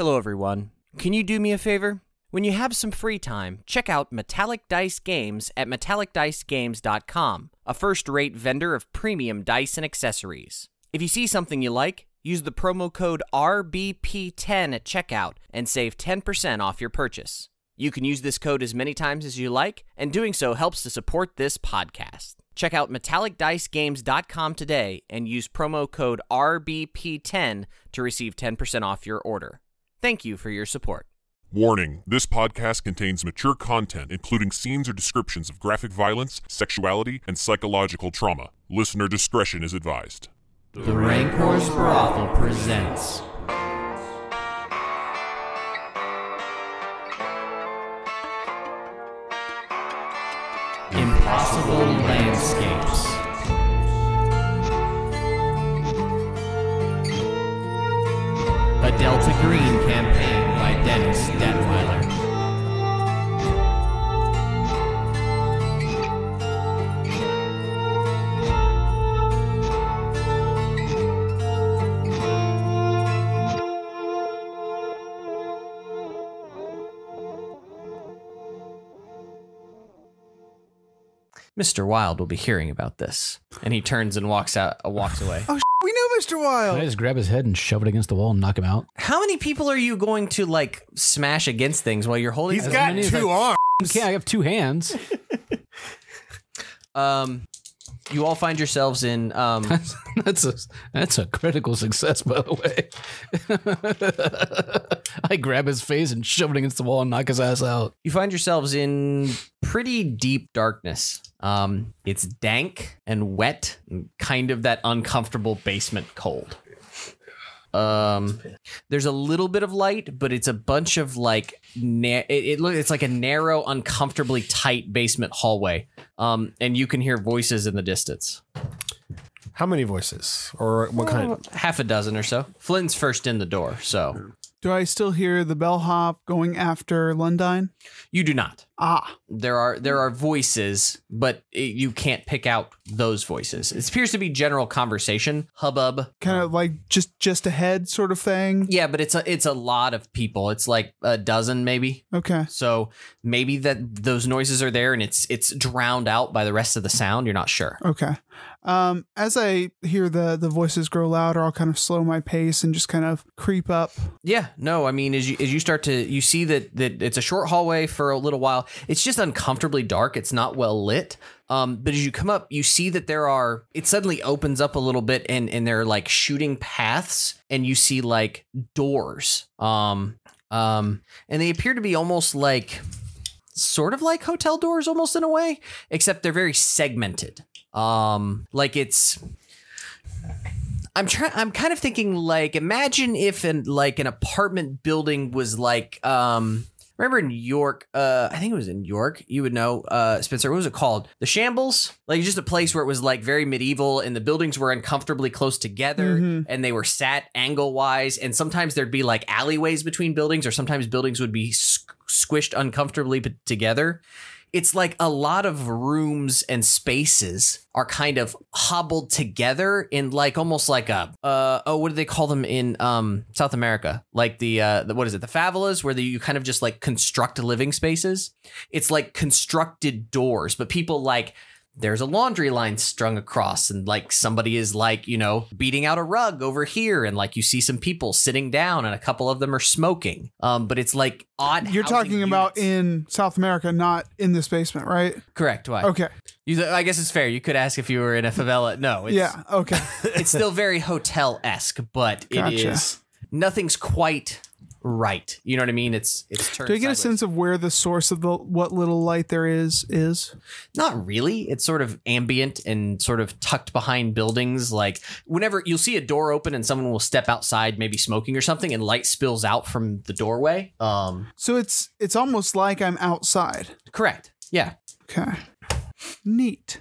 Hello, everyone. Can you do me a favor? When you have some free time, check out Metallic Dice Games at metallicdicegames.com, a first rate vendor of premium dice and accessories. If you see something you like, use the promo code RBP10 at checkout and save 10% off your purchase. You can use this code as many times as you like, and doing so helps to support this podcast. Check out metallicdicegames.com today and use promo code RBP10 to receive 10% off your order. Thank you for your support. Warning this podcast contains mature content, including scenes or descriptions of graphic violence, sexuality, and psychological trauma. Listener discretion is advised. The Rancor's Brothel presents. Impossible Landscapes. Delta Green campaign by Dennis Detweiler. Mr. Wild will be hearing about this. And he turns and walks out uh, walks away. Oh, we know Mr. I just grab his head and shove it against the wall and knock him out. How many people are you going to like smash against things while you're holding He's As got many as two arms. Okay, I have two hands. Um, you all find yourselves in. Um, that's a that's a critical success, by the way. I grab his face and shove it against the wall and knock his ass out. you find yourselves in pretty deep darkness. Um, it's dank and wet, and kind of that uncomfortable basement cold. Um, there's a little bit of light, but it's a bunch of like na- it, it look it's like a narrow, uncomfortably tight basement hallway. Um, and you can hear voices in the distance. How many voices? Or what kind? Half a dozen or so. Flynn's first in the door, so Do I still hear the bellhop going after Lundine? you do not. Ah, there are there are voices, but it, you can't pick out those voices. It appears to be general conversation, hubbub. kind of like just just ahead sort of thing. Yeah, but it's a it's a lot of people. It's like a dozen maybe. Okay. So maybe that those noises are there and it's it's drowned out by the rest of the sound. You're not sure. Okay. Um, as I hear the the voices grow louder, I'll kind of slow my pace and just kind of creep up. Yeah, no, I mean as you as you start to you see that that it's a short hallway for a little while. It's just uncomfortably dark. It's not well lit. Um, but as you come up, you see that there are it suddenly opens up a little bit and and there are like shooting paths and you see like doors. Um um and they appear to be almost like sort of like hotel doors almost in a way, except they're very segmented. Um like it's I'm trying. I'm kind of thinking like, imagine if an like an apartment building was like, um, remember in York? Uh, I think it was in York. You would know, uh, Spencer. What was it called? The Shambles. Like just a place where it was like very medieval, and the buildings were uncomfortably close together, Mhm. and they were sat angle wise, and sometimes there'd be like alleyways between buildings, or sometimes buildings would be squished uncomfortably together it's like a lot of rooms and spaces are kind of hobbled together in like almost like a uh oh what do they call them in um South America? Like the uh the, what is it? The favelas where the, you kind of just like construct living spaces? It's like constructed doors but people like there's a laundry line strung across and like somebody is like you know beating out a rug over here and like you see some people sitting down and a couple of them are smoking um but it's like odd You're talking about units. in South America, not in this basement, right? correct why Okay. You, I guess it's fair. You could ask if you were in a favela. No, it's, yeah. Okay. it's still very hotel esque, but it Gotcha. is nothing's quite right. You know what I mean? It's it's turned. Do I get a sense of where the source of the what little light there is is? Not really. It's sort of ambient and sort of tucked behind buildings. Like whenever you'll see a door open and someone will step outside, maybe smoking or something, and light spills out from the doorway. Um, So it's it's almost like I'm outside. correct. Yeah. Okay. Neat.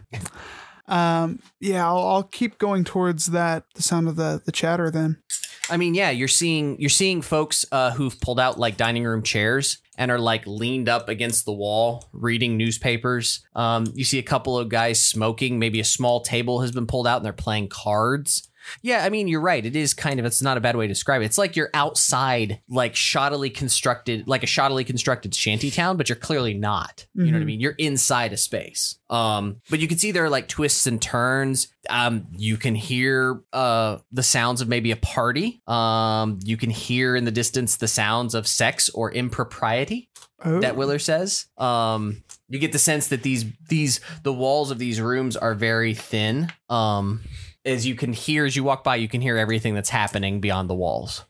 Um, yeah, I'll, I'll keep going towards that the sound of the the chatter then. I mean, yeah, you're seeing you're seeing folks uh, who've pulled out like dining room chairs and are like leaned up against the wall reading newspapers. Um, you see a couple of guys smoking. Maybe a small table has been pulled out and they're playing cards. Yeah, I mean, you're right. It is kind of, it's not a bad way to describe it. It's like you're outside, like shoddily constructed, like a shoddily constructed shanty town, but you're clearly not. You know what I mean? You're inside a space. Um, but you can see there are like twists and turns. Um, you can hear uh the sounds of maybe a party. Um, you can hear in the distance the sounds of sex or impropriety Oh, that Willer says. Um, you get the sense that these these the walls of these rooms are very thin. Um, as you can hear as you walk by, you can hear everything that's happening beyond the walls.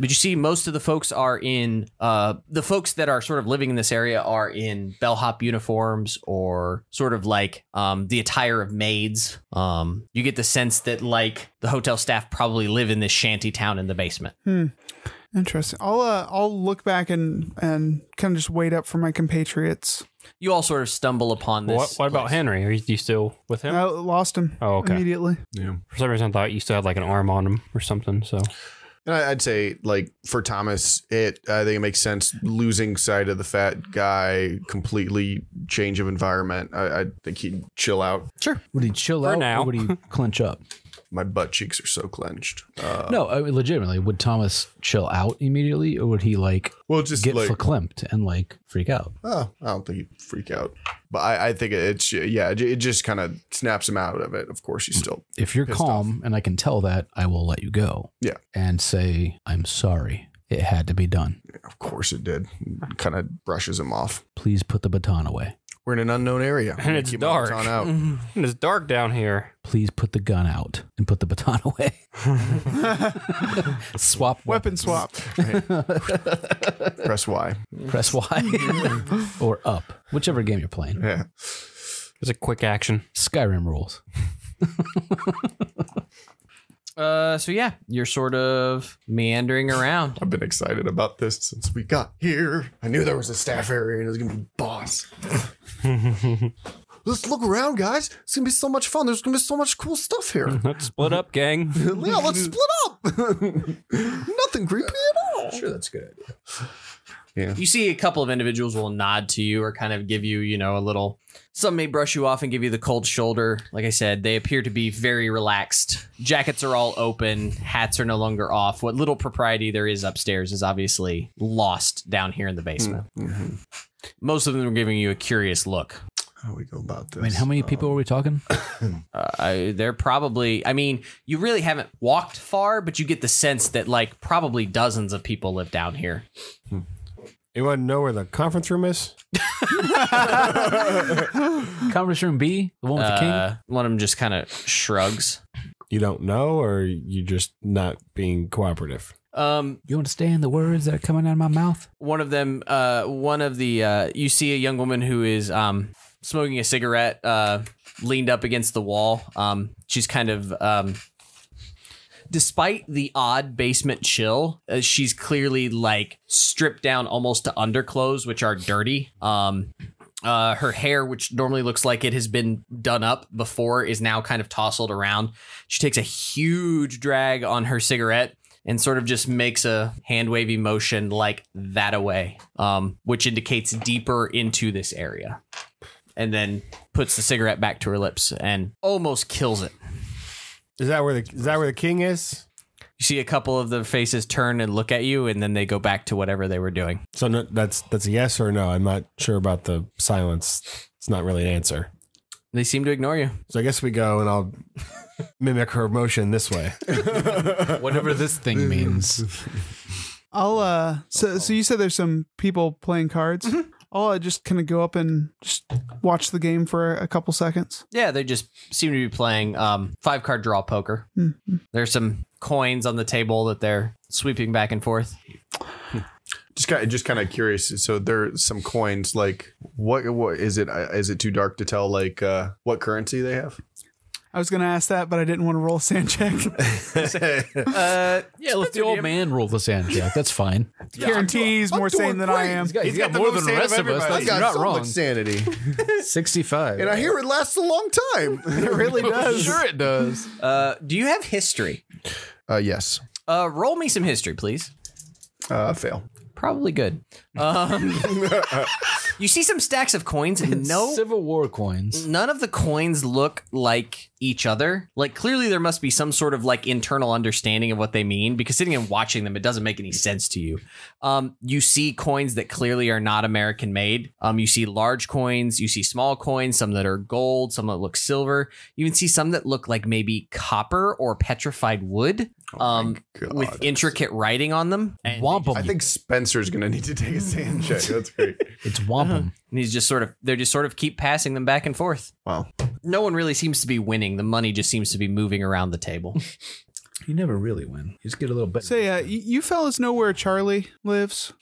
But you see, most of the folks are in uh, the folks that are sort of living in this area are in bellhop uniforms or sort of like um, the attire of maids. Um, you get the sense that like the hotel staff probably live in this shanty town in the basement. Interesting. I'll uh, I'll look back and and kind of just wait up for my compatriots. You all sort of stumble upon this. What, what about place. Henry? Are you, you still with him? I lost him. Oh, okay. Immediately. Yeah. For some reason, I thought you still had like an arm on him or something. So And I- I'd say, like for Thomas, it I think it makes sense losing sight of the fat guy, completely change of environment. I, I think he'd chill out. Sure. Would he chill For out now. or would he clench up? My butt cheeks are so clenched. Uh, no, I mean, legitimately, would Thomas chill out immediately or would he like well, just get like verklempt and like freak out? oh, I don't think he'd freak out, but I, I think it's yeah, it just kind of snaps him out of it. Of course, he's still If you're calm and I can tell that, I will let you go. Yeah. And say, I'm sorry. It had to be done. Of course it did. Kind of brushes him off. Please put the baton away. We're in an unknown area. And it's dark. baton out. and it's dark down here. Please put the gun out and put the baton away. Swap Weapon swap. Press Y. Press Y or up, whichever game you're playing. Yeah. It's a quick action. Skyrim rules. Uh, so yeah, you're sort of meandering around. I've been excited about this since we got here. I knew there was a staff area and it was gonna be boss. Let's look around, guys. It's gonna be so much fun. There's gonna be so much cool stuff here. Let's split up, gang. yeah, let's split up. Nothing creepy at all. Sure, that's a good idea. You see a couple of individuals will nod to you or kind of give you, you know, a little. Some may brush you off and give you the cold shoulder. Like I said, they appear to be very relaxed. Jackets are all open. Hats are no longer off. What little propriety there is upstairs is obviously lost down here in the basement. Mm-hmm. Most of them are giving you a curious look. How do we go about this? I mean, how many people are we talking? Uh, they're probably. I mean, you really haven't walked far, but you get the sense that like probably dozens of people live down here. Anyone know where the conference room is? Conference room B, the one with the king. Uh, one of them just kind of shrugs. You don't know, or you're just not being cooperative? Um, You understand the words that are coming out of my mouth? one of them uh one of the uh you see a young woman who is um smoking a cigarette uh leaned up against the wall um she's kind of um despite the odd basement chill uh, she's clearly like stripped down almost to underclothes which are dirty um uh, her hair, which normally looks like it has been done up before, is now kind of tousled around. She takes a huge drag on her cigarette and sort of just makes a hand wavy motion like that away, um, which indicates deeper into this area. And then puts the cigarette back to her lips and almost kills it. Is that where the is that where the king is? You see a couple of the faces turn and look at you, and then they go back to whatever they were doing. So no, that's that's a yes or no. I'm not sure about the silence. It's not really an answer. They seem to ignore you. So I guess we go, and I'll mimic her motion this way. Whatever this thing means. I'll uh so so you said there's some people playing cards. Mm-hmm. I'll uh, just kind of go up and just watch the game for a couple seconds. Yeah, they just seem to be playing um, five card draw poker. There's some coins on the table that they're sweeping back and forth. just kind of, just kind of curious. So there's some coins. Like what? What is it? uh, it too dark to tell? Like uh, what currency they have? I was going to ask that, but I didn't want to roll a SAN check. Uh, Yeah, let the old man roll the SAN check. That's fine. Guarantees more sane than I am. He's got, he's got more than the rest of us. I've That's got not so wrong. sanity, 65. and I hear it lasts a long time. It really does. Sure, it does. uh, do you have history? Uh, yes. Uh, roll me some history, please. Uh, fail. Probably good. Um, You see some stacks of coins, and no, Civil War coins. none of the coins look like each other. Like clearly there must be some sort of like internal understanding of what they mean because sitting and watching them it doesn't make any sense to you. Um you see coins that clearly are not American made. Um you see large coins, you see small coins, some that are gold, some that look silver. You even see some that look like maybe copper or petrified wood. um with intricate writing on them. And Wampum. I think Spencer's gonna need to take a SAN check. That's great. it's wampum. and he's just sort of they're just sort of keep passing them back and forth. Wow. No one really seems to be winning. The money just seems to be moving around the table. You never really win. You just get a little bit. Say, uh, y- you fellas know where Charlie lives?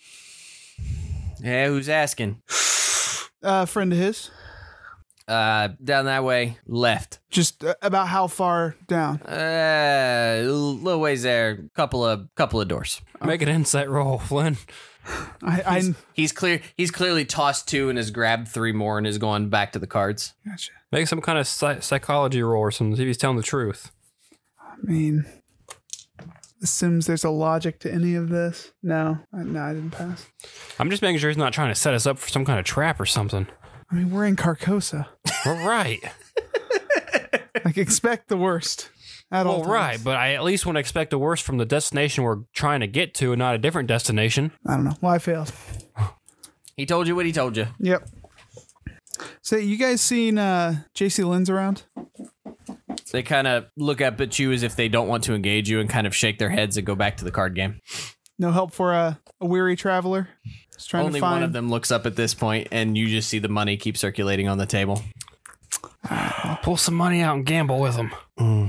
yeah, who's asking? Uh, a friend of his. Uh, down that way, left. Just uh, about how far down? Uh, a little ways there. Couple of couple of doors. Make an insight roll, Flynn. I, I He's clear. He's clearly tossed two and has grabbed three more and is going back to the cards. gotcha. Make some kind of psy- psychology roll or something. See if he's telling the truth. I mean, assumes there's a logic to any of this. No, I, no, I didn't pass. I'm just making sure he's not trying to set us up for some kind of trap or something. I mean, we're in Carcosa. Well, right. Like, expect the worst. At all Well, right. But I at least want to expect the worst from the destination we're trying to get to and not a different destination. I don't know. Well, I failed. He told you what he told you. Yep. So, you guys seen uh, JC Lynn's around? They kind of look up at you as if they don't want to engage you and kind of shake their heads and go back to the card game. No help for a, a weary traveler? Just trying Only to find one of them looks up at this point, and you just see the money keep circulating on the table. I'll Pull some money out and gamble with them. Hmm.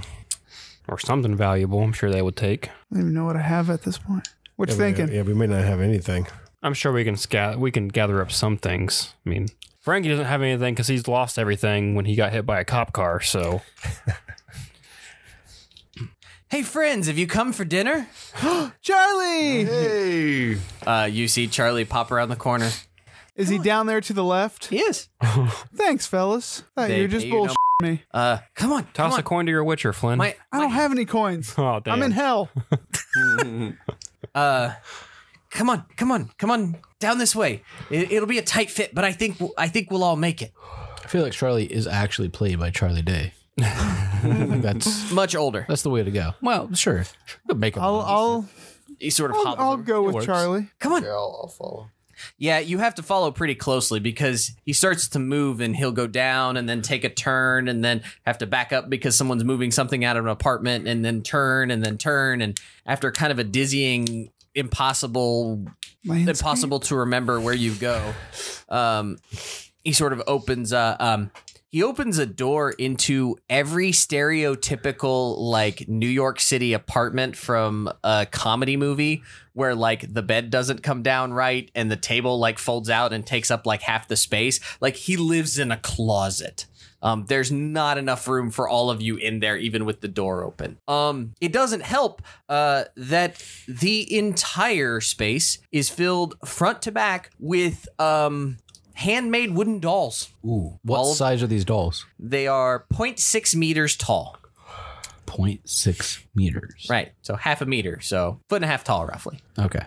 Or something valuable, I'm sure they would take. I don't even know what I have at this point. What you Yeah, we- thinking? Yeah, we may not have anything. I'm sure we can sca- we can gather up some things. I mean, Frankie doesn't have anything because he's lost everything when he got hit by a cop car. So Hey, friends, have you come for dinner? Charlie! Hey. Uh, you see Charlie pop around the corner. Is he down there to the left? He is. Thanks, fellas. Thought They you were just pay you no- bullshitting me. Uh, come on, come toss on. a coin to your Witcher, Flynn. My, I don't have any coins. oh damn! I'm in hell. uh, come on, come on, come on down this way. It, it'll be a tight fit, but I think I think we'll all make it. I feel like Charlie is actually played by Charlie Day. I think that's Much older. that's the way to go. Well, sure. Could Make him. I'll I'll He sort of I'll, hobbles I'll over. go with works. Charlie. Come on. Yeah, I'll, I'll follow. Yeah, you have to follow pretty closely because he starts to move and he'll go down and then take a turn and then have to back up because someone's moving something out of an apartment and then turn and then turn and after kind of a dizzying impossible Landscape? impossible to remember where you go. Um, he sort of opens. Uh, um, he opens a door into every stereotypical like New York City apartment from a comedy movie, where like the bed doesn't come down right and the table like folds out and takes up like half the space. Like he lives in a closet. Um, there's not enough room for all of you in there, even with the door open. Um, it doesn't help uh, that the entire space is filled front to back with um, handmade wooden dolls. Ooh, what All of- size are these dolls? They are 0.6 meters tall. 0.6 meters. Right. So half a meter. So foot and a half tall, roughly. Okay.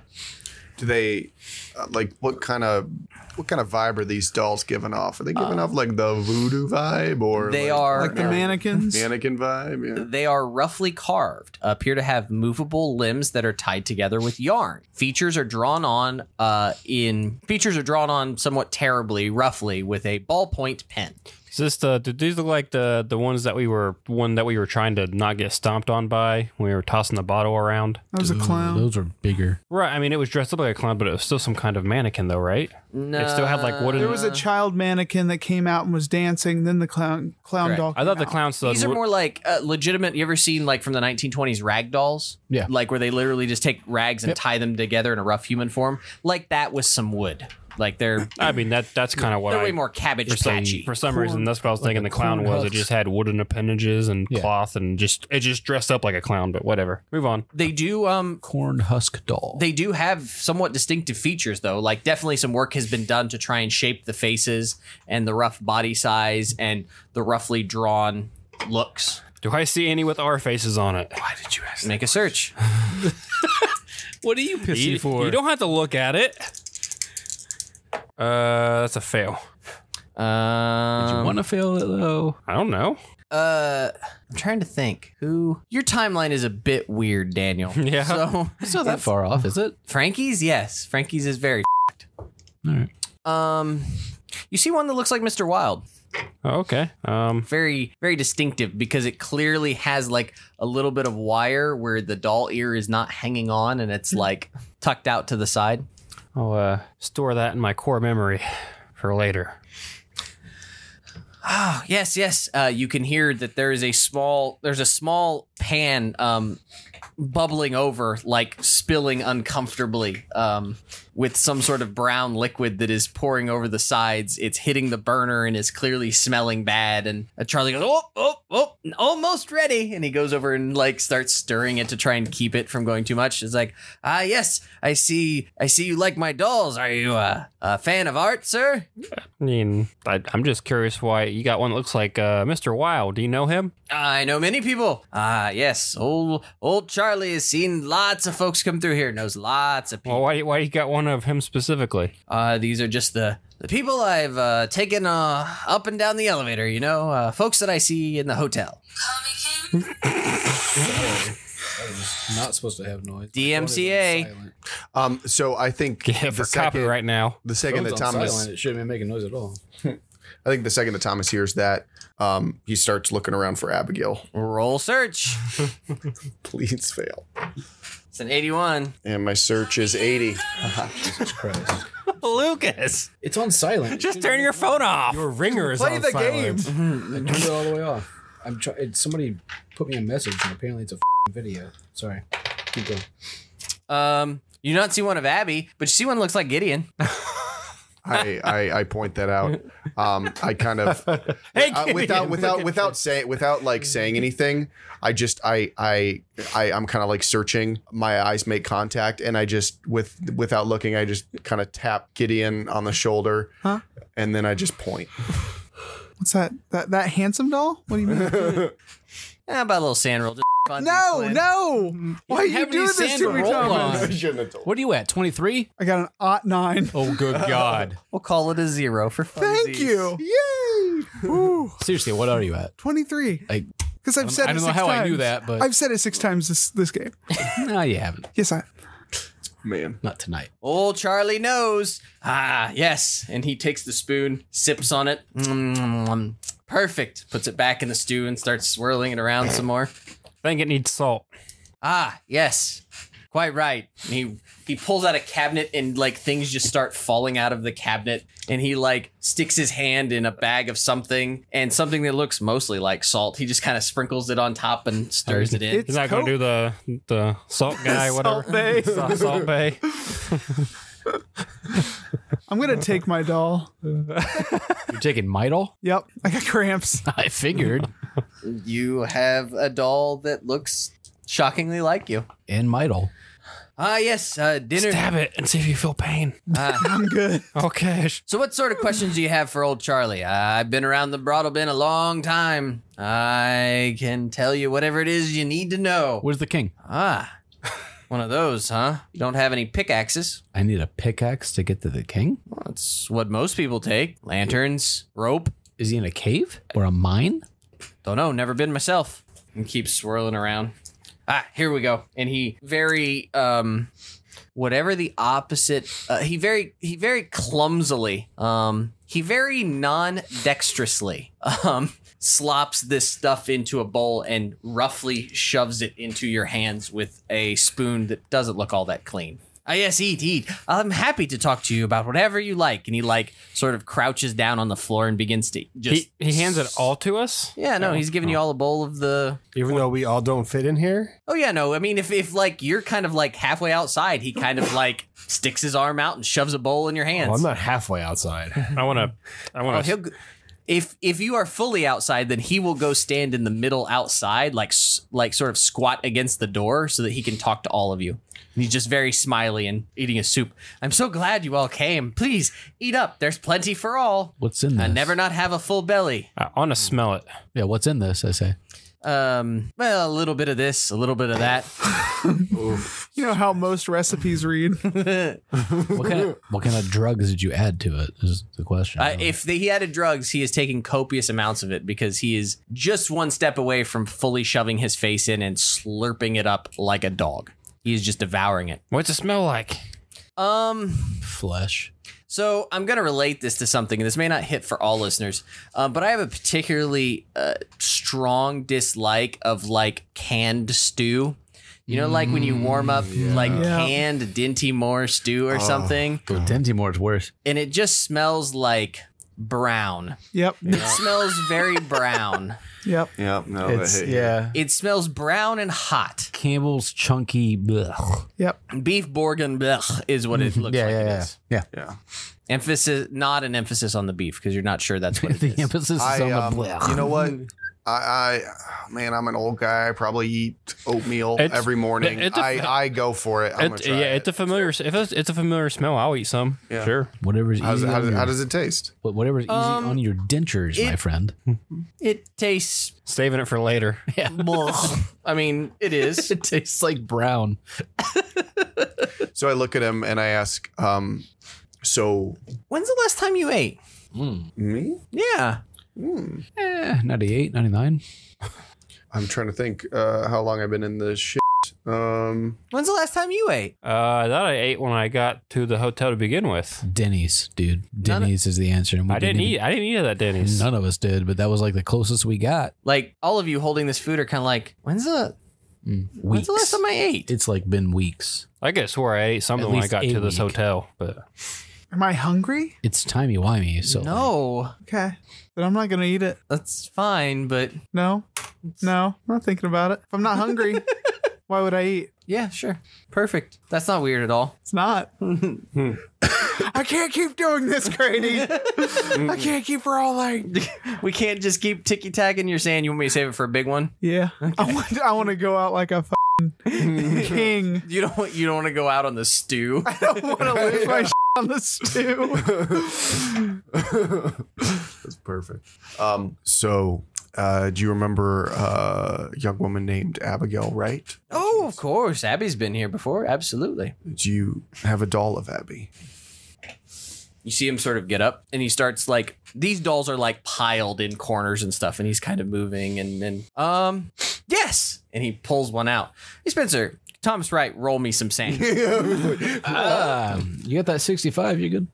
Do they uh, like what kind of what kind of vibe are these dolls giving off? Are they giving off like the voodoo vibe or They like, are like the mannequins. mannequin vibe? Yeah. They are roughly carved, appear to have movable limbs that are tied together with yarn. Features are drawn on uh, in features are drawn on somewhat terribly, roughly, with a ballpoint pen. Is this the? Did these look like the the ones that we were one that we were trying to not get stomped on by when we were tossing the bottle around? That was a clown. Those are bigger. Right. I mean, it was dressed up like a clown, but it was still some kind of mannequin, though, right? No, It still had like what? There was a child mannequin that came out and was dancing. Then the clown clown Correct. doll. I thought came the out. clown still. These are more like uh, legitimate. You ever seen like from the 1920s rag dolls? Yeah. Like where they literally just take rags and tie them together in a rough human form. Like that with some wood. Like they're I mean, that that's kind of what they're I. way more cabbage for some, patchy. for some reason, that's what I was thinking. The clown corn was. It just had wooden appendages and Yeah. cloth, and just it just dressed up like a clown. But whatever. Move on. They do um Corn husk doll. they do have somewhat distinctive features though. Like definitely some work has been done to try and shape the faces and the rough body size and the roughly drawn looks. Do I see any with our faces on it? Why did you ask? Make a search. What are you pissy You, for? you don't have to look at it. Uh, that's a fail. Um, Did you want to fail it though? I don't know. Uh, I'm trying to think who. Your timeline is a bit weird, Daniel. Yeah. So It's not that far off, is it? Frankie's, yes, Frankie's is very. All right. Um, you see one that looks like Mr. Wild. Oh, okay. Um, Very, very distinctive because it clearly has like a little bit of wire where the doll ear is not hanging on and it's like tucked out to the side. I'll uh, store that in my core memory for later. Oh, yes, yes. Uh, you can hear that there is a small, there's a small pan um, bubbling over, like spilling uncomfortably, um, with some sort of brown liquid that is pouring over the sides. It's hitting the burner and is clearly smelling bad. And uh, Charlie goes, "Oh, oh, oh, almost ready!" And he goes over and like starts stirring it to try and keep it from going too much. It's like, ah, yes, I see, I see you like my dolls. Are you uh, a fan of art, sir? I mean, I, I'm just curious why you got one that looks like uh, Mr. Wild. Do you know him? I know many people. Ah, yes. Old old Charlie has seen lots of folks come through here. Knows lots of people. Well, people. why why you got one of him specifically? Uh, these are just the the people I've uh, taken uh, up and down the elevator. You know, uh, folks that I see in the hotel. Not supposed to have noise. DMCA. Um, so I think Yeah, the for second, copyright now. the second that Thomas, it shouldn't be making noise at all. I think the second that Thomas hears that, um, he starts looking around for Abigail. Roll search. Please fail. It's an eighty-one. And my search is 80. Jesus Christ! Lucas, It's on silent. just turn your phone off. Your ringer is Play on the silent. game. I turned it all the way off. I'm trying. Somebody put me a message, and apparently it's a video. Sorry. Keep going. Um, you do not see one of Abby, but you see one that looks like Gideon. I, I I point that out. Um, I kind of Hey, uh, without without without saying without like saying anything. I just I I I I'm kind of like searching. My eyes make contact, and I just with without looking, I just kind of tap Gideon on the shoulder, Huh? and then I just point. What's that? That that handsome doll? What do you mean? Eh, about a little SAN roll. Just fun. no, no. Why are you doing this to to me, Thomas? on. shouldn't have told. What are you at? Twenty three? I got an ot nine. Oh, good God! We'll call it a zero for fun. Thank you. Yay. Ooh, Seriously, what are you at? 23. I Because I've said I it don't know six how times. I knew that, but I've said it six times this this game. no, you haven't. Yes, I. Man, Not tonight. Old Charlie knows. Ah, yes. And he takes the spoon, sips on it. Mm, perfect. Puts it back in the stew and starts swirling it around some more. I think it needs salt. Ah, yes. Quite right. And he he pulls out a cabinet and like things just start falling out of the cabinet and he like sticks his hand in a bag of something and something that looks mostly like salt. He just kind of sprinkles it on top and stirs it in. It's He's not going to do the the salt guy, whatever. Salt Bae. Salt, salt bae. I'm gonna take my doll. You're taking my doll? Yep, I got cramps. I figured. You have a doll that looks shockingly like you. and Midol. Ah, yes, uh, dinner. Stab it and see if you feel pain. Ah. I'm good. Okay. So, what sort of questions do you have for old Charlie? I've been around the Broadalbin a long time. I can tell you whatever it is you need to know. Where's the king? Ah, one of those, huh? You don't have any pickaxes. I need a pickaxe to get to the king. That's what most people take. Lanterns, rope. Is he in a cave or a mine? Don't know, never been myself. And keeps swirling around. Ah, here we go. And he very um whatever the opposite uh, he very he very clumsily um he very non-dexterously um slops this stuff into a bowl and roughly shoves it into your hands with a spoon that doesn't look all that clean. Ah, yes, eat, eat. I'm happy to talk to you about whatever you like. And he like sort of crouches down on the floor and begins to just He, he hands it all to us. yeah, no, he's giving you all a bowl of the. Even though we all don't fit in here. Oh yeah, no. I mean, if if like you're kind of like halfway outside, he kind of like sticks his arm out and shoves a bowl in your hands. Well, I'm not halfway outside. I want to. I Oh, want he'll. to. g- If if you are fully outside, then he will go stand in the middle outside, like like sort of squat against the door, so that he can talk to all of you. And he's just very smiley and eating his soup. I'm so glad you all came. Please eat up. There's plenty for all. What's in this? I never not have a full belly. I want to smell it. Yeah, what's in this? I say. Um, well, a little bit of this, a little bit of that. You know how most recipes read. What kind of what kind of drugs did you add to it? Is the question. Uh, if the, he added drugs, he is taking copious amounts of it because he is just one step away from fully shoving his face in and slurping it up like a dog. He is just devouring it. What's it smell like? Um, flesh. so I'm gonna relate this to something, and this may not hit for all listeners, uh, but I have a particularly uh, strong dislike of like canned stew. You know, like when you warm up like Yeah. canned Dinty Moore stew or something, Oh, Dinty Moore's worse. and it just smells like brown. Yep. It smells very brown. Yep. Yep. no, It's yeah. It smells brown and hot. Campbell's chunky. blech. Yep. Beef Bourguignon blech, is what it looks Yeah, like yeah, it yeah. is. Yeah. yeah. Emphasis, not an emphasis on the beef because you're not sure that's what it the is. emphasis is I, on um, the blech. you know what? I, I, man, I'm an old guy. I probably eat oatmeal It's- every morning. it's a- I, I go for it. I'm gonna It, try yeah, it. it's a familiar. If it's, it's a familiar smell, I'll eat some. Yeah. Sure. Whatever's easy. How, does, your, how does it taste? whatever's easy Um, on your dentures, my friend. It tastes. Saving it for later. blech. I mean, it is. It tastes like brown. So I look at him and I ask, um, so When's the last time you ate? me? Yeah. Eh, 98, 99. I'm trying to think uh, how long I've been in this shit. Um, When's the last time you ate? Uh, thought I ate when I got to the hotel to begin with. Denny's, dude. None of- Denny's is the answer. And we I didn't even- eat. I didn't eat at that Denny's. None of us did, but that was like the closest we got. Like all of you holding this food are kind of like, when's the when's Weeks. the last time I ate? It's like been weeks. I guess swear I ate something At when I least got a to this week. hotel, but Am I hungry? It's timey wimey. So no, Okay. Then I'm not gonna eat it. that's fine, but No. No. I'm not thinking about it. If I'm not hungry, why would I eat? yeah, sure, perfect. That's not weird at all. It's not. I can't keep doing this, Grady. I can't keep rolling. We can't just keep ticky tacking. You're saying you want me to save it for a big one? Yeah. I want I want to go out like a king. You don't want you don't want to go out on the stew. I don't want to lose my shit on the stew. That's perfect. Um, so uh, do you remember uh, a young woman named Abigail Wright? oh, of course. Abby's been here before. Absolutely. Do you have a doll of Abby? You see him sort of get up and he starts like these dolls are like piled in corners and stuff, and he's kind of moving and then um yes. And he pulls one out. Hey Spencer, Thomas Wright, roll me some SAN. Ah, you got that 65, you good?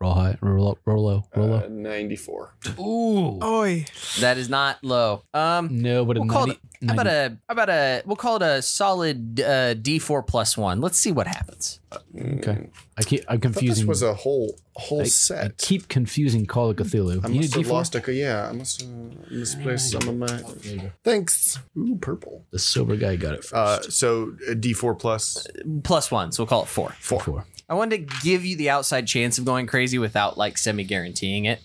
Roll high, roll up, roll low, roll low. Uh, 94. Ooh. Oi. that is not low. Um No, but a we'll call 90, it how about a how about a we'll call it a solid uh, D four plus one. Let's see what happens. Okay. I keep, I'm I this confusing. was a whole whole I set. keep confusing Call of Cthulhu. I You need must have D4? lost a yeah. I must have misplaced some of my. Thanks. Ooh, purple. The sober guy got it first. Uh, so D four plus Plus one, so we'll call it four. four. Four. I wanted to give you the outside chance of going crazy without like semi guaranteeing it.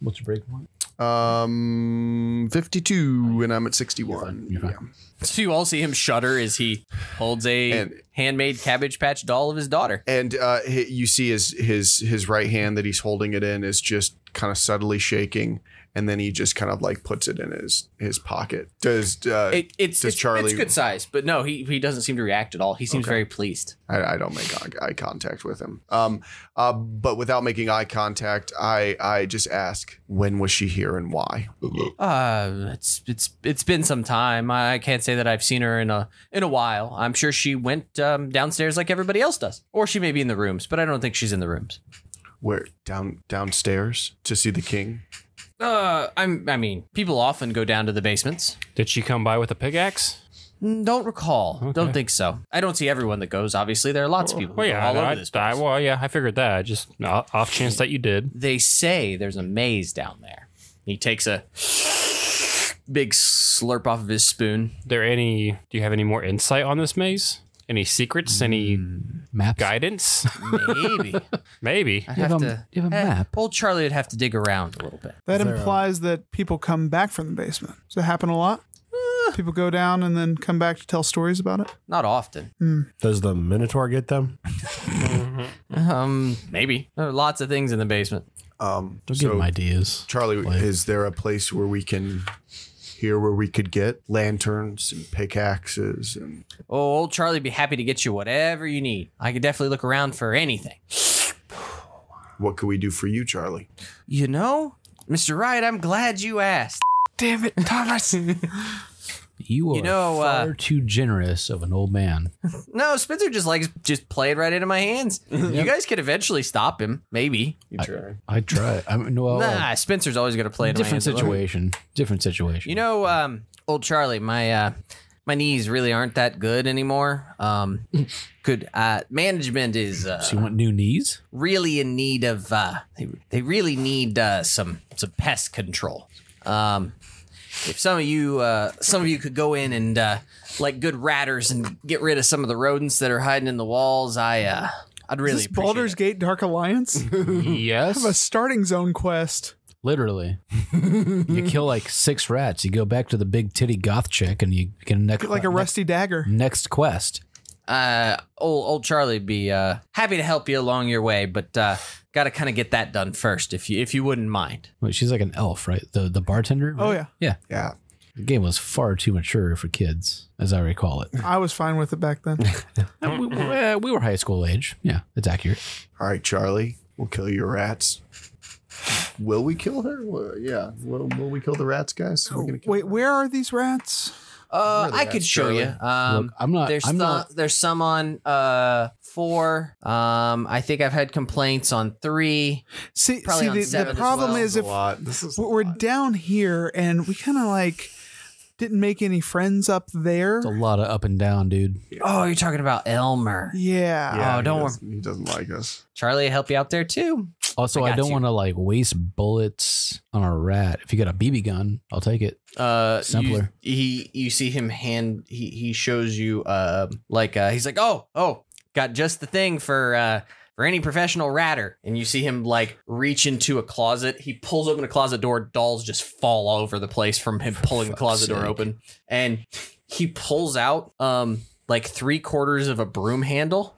What's your break point? Um, fifty two, and I'm at sixty one. You're fine. So you all see him shudder as he holds a And- handmade cabbage patch doll of his daughter. And uh, you see his his his right hand that he's holding it in is just kind of subtly shaking, and then he just kind of like puts it in his his pocket. Does uh, It, it's does it's, Charlie? it's good size, but no, he he doesn't seem to react at all. He seems Okay. very pleased. I, I don't make eye, eye contact with him. Um, uh, but without making eye contact, I I just ask, when was she here and why? Uh, it's it's it's been some time. I can't say that I've seen her in a in a while. I'm sure she went um, downstairs like everybody else does, or she may be in the rooms, but I don't think she's in the rooms. Where down downstairs to see the king? Uh, I'm I mean, people often go down to the basements. did she come by with a pickaxe? Don't recall. Don't think so. I don't see everyone that goes. Obviously, there are lots of people Well, yeah, all I, over I, this I- well, yeah, I figured that. Just o- off chance that you did. they say there's a maze down there. He takes a big slurp off of his spoon. There any? Do you have any more insight on this maze? Any secrets? Any Maps? guidance? Maybe. Maybe. I'd have have a- to. you have a eh, map. Old Charlie would have to dig around a little bit. That there implies that people come back from the basement. Does it happen a lot? People go down and then come back to tell stories about it. Not often. Does the Minotaur get them? Um, maybe. There are lots of things in the basement. Um, Don't so give him ideas. Charlie, Like- is there a place where we can here where we could get lanterns and pickaxes and Oh, old Charlie'd be happy to get you whatever you need. I could definitely look around for anything. what could we do for you, Charlie? You know, Mr. Wright, I'm glad you asked. Damn it, Thomas. You are You know, uh, far too generous of an old man. No, Spencer just likes just playing right into my hands. You guys could eventually stop him, maybe. You try. I try. I mean, well, Nah, Spencer's always gonna play into my different hands. situation. Different situation. You know, um, old Charlie, my uh, my knees really aren't that good anymore. Um, could uh, management is uh, so you want new knees? really in need of uh, they, they really need uh, some some pest control. Um, if some of you uh, some of you could go in and uh, like good ratters and get rid of some of the rodents that are hiding in the walls, I uh, I'd really Is this appreciate Baldur's it. Gate Dark Alliance? yes. have a starting zone quest. Literally. you kill like six rats. You go back to the big titty goth chick and you get next Like a rusty dagger. next quest. Uh, old old Charlie'd be uh, happy to help you along your way, but uh, got to kind of get that done first, if you if you wouldn't mind. Wait, she's like an elf, right? The the bartender. Oh, yeah. Yeah. Yeah. The game was far too mature for kids, as I recall it. I was fine with it back then. We, we- uh, we were high school age. Yeah, it's accurate. All right, Charlie, we'll kill your rats. Will we kill her? Well, yeah. Will, will we kill the rats, guys? Are we gonna kill Wait, where are these rats? Uh, Where I could show Charlie? you. Um, Look, I'm not. there's I'm some, not. there's some on uh four. Um, I think I've had complaints on three. See, Probably see on the, the seven as problem well. is if a lot. This is a we're lot. down here and we kind of like didn't make any friends up there. It's a lot of up and down, dude. Oh, you're talking about Elmer. Yeah. Yeah, Oh, don't doesn't- He doesn't like us. Charlie, help you out there too. Also, I I, don't want to like waste bullets on a rat. If you got a BB gun, I'll take it. Uh, Simpler. You, he, you see him hand. He he shows you. Uh, like uh, he's like, oh, oh, got just the thing for uh for any professional ratter. And you see him like reach into a closet. He pulls open a closet door. Dolls just fall all over the place from him pulling the closet door open. And he pulls out um like three quarters of a broom handle.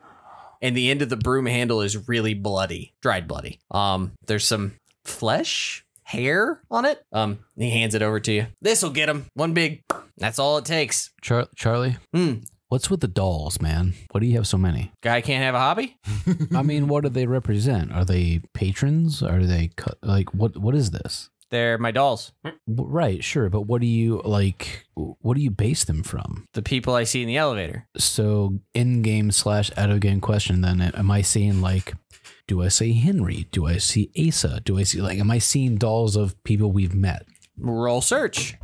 And the end of the broom handle is really bloody, dried bloody. Um, there's some flesh, hair on it. Um, he hands it over to you. This will get him. One big. That's all it takes. Char- Charlie, Hmm. what's with the dolls, man? Why do you have so many? Guy can't have a hobby. I mean, what do they represent? Are they patrons? Are they cut? Like, what? What is this? They're my dolls. Right, sure, but what do you like? What do you base them from? The people I see in the elevator. So, in game slash out of game question. Then, am I seeing like? Do I say Henry? Do I see Asa? Do I see like? Am I seeing dolls of people we've met? Roll search.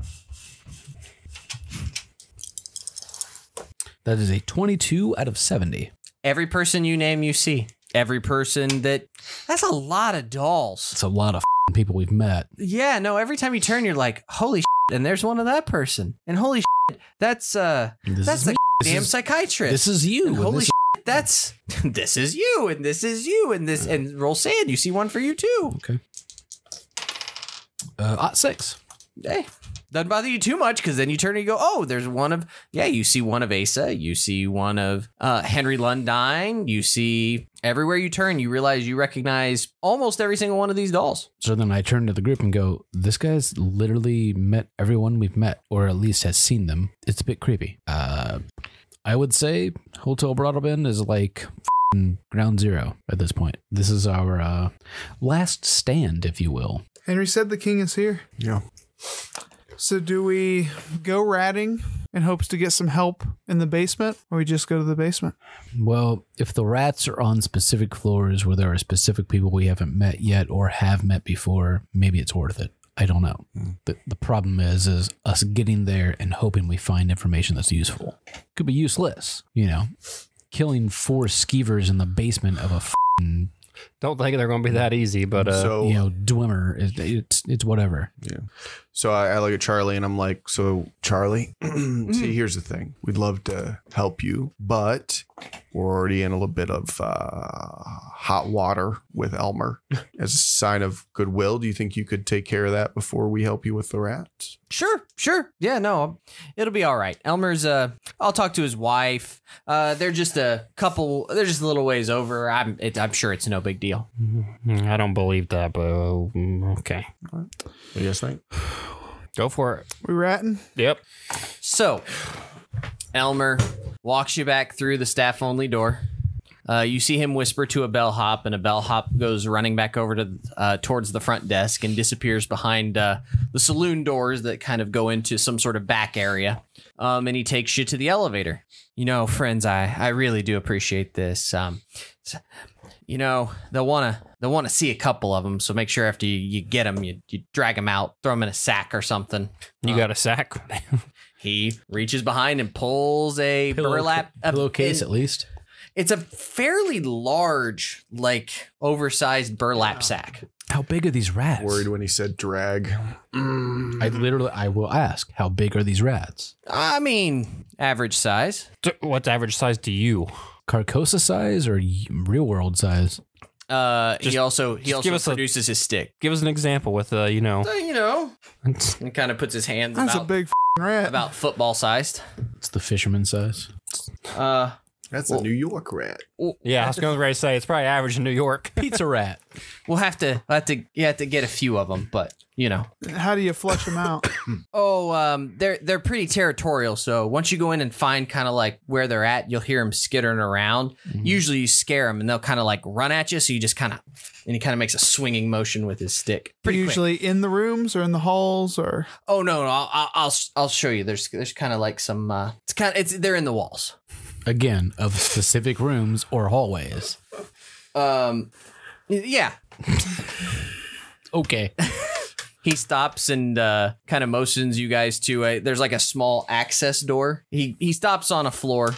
That is a twenty-two out of seventy. Every person you name, you see. Every person that. That's a lot of dolls. It's a lot of f***ing people we've met. Yeah, no, every time you turn, you're like, holy shit, and there's one of that person. And holy shit, that's uh This that's the. Damn is- psychiatrist. This is you. And holy shit, that's this is you, and this is you, and this and roll SAN. You see one for you too. Okay. Uh, ah, six. Hey, doesn't bother you too much because then you turn and you go, oh, there's one of yeah. You see one of Asa. You see one of uh, Henry Lundine. You see everywhere you turn, you realize you recognize almost every single one of these dolls. So then I turn to the group and go, "This guy's literally met everyone we've met, or at least has seen them. It's a bit creepy." Uh, I would say Hotel Broadalbin is like f***ing ground zero at this point. This is our uh, last stand, if you will. Henry said the king is here. Yeah. So do we go ratting in hopes to get some help in the basement, or we just go to the basement? Well, if the rats are on specific floors where there are specific people we haven't met yet or have met before, maybe it's worth it. I don't know. The, the problem is, is us getting there and hoping we find information that's useful. Could be useless, you know. Killing four skeevers in the basement of a f***ing, Don't think they're going to be that easy, but uh, so you know Dwimmer Is, it's it's whatever. So I, I look at Charlie and I'm like, so Charlie, see, here's the thing. We'd love to help you, but we're already in a little bit of uh, hot water with Elmer as a sign of goodwill. Do you think you could take care of that before we help you with the rats? Sure, sure. Yeah, no, it'll be all right. Elmer's uh I'll talk to his wife. Uh they're just a couple they're just a little ways over. I'm it, I'm sure it's no big deal. mm, I don't believe that, but uh, mm, okay. What do you guys think? Go for it. We ratting? Yep. So, Elmer walks you back through the staff only door. Uh, you see him whisper to a bellhop, and a bellhop goes running back over to uh, towards the front desk and disappears behind uh, the saloon doors that kind of go into some sort of back area. Um, and he takes you to the elevator. You know, friends, I I really do appreciate this. Um, you know, they'll wanna they'll wanna see a couple of them, so make sure after you, you get them, you you drag them out, throw them in a sack or something. You uh, got a sack. He reaches behind and pulls a Pillow- burlap a- pillowcase at least. It's a fairly large, like oversized burlap sack. How big are these rats? Worried when he said drag. Mm. I literally, I will ask, how big are these rats? I mean, average size. D- What's average size to you? Carcosa size or y- real world size? Uh, he also he also give us a- produces his stick. Give us an example with, uh, you know. Uh, you know, and kind of puts his hands That's a about, big f***ing rat. about football sized. It's the fisherman size. Uh, That's Well- a New York rat. Yeah, I was going to say it's probably average in New York. Pizza rat. we'll have to we'll have to you have to get a few of them, but you know. How do you flush them out? Oh, um, they're they're pretty territorial. So once you go in and find kind of like where they're at, you'll hear them skittering around. Usually you scare them and they'll kind of like run at you. So you just kind of and he kind of makes a swinging motion with his stick. Pretty quick. Usually in the rooms or in the halls or Oh no, no, I'll, I'll I'll I'll show you. There's there's kind of like some. Uh, it's kind of it's they're in the walls. Again, of specific rooms or hallways. Um, yeah. Okay. He stops and uh, kind of motions you guys to a. There's like a small access door. He he stops on a floor,